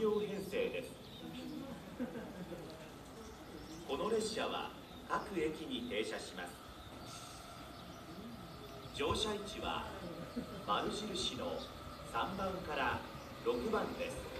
両編成ですこの列車は各駅に停車します。乗車位置は丸印の3番から6番です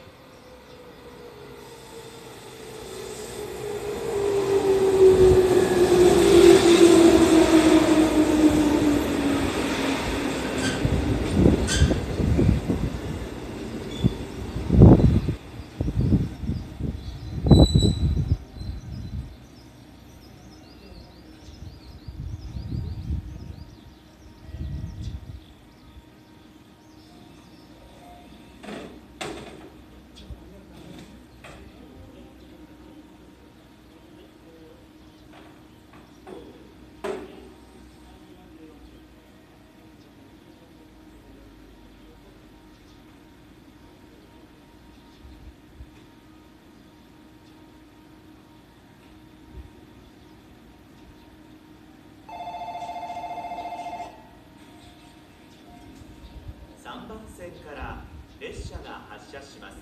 3番線から列車が発車します。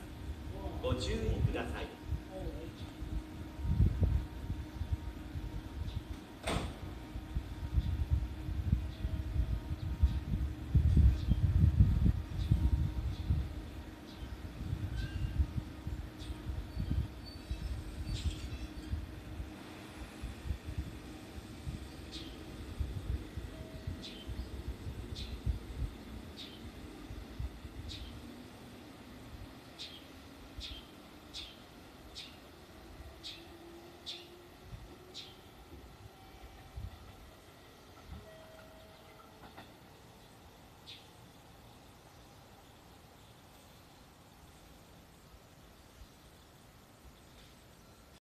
ご注意ください。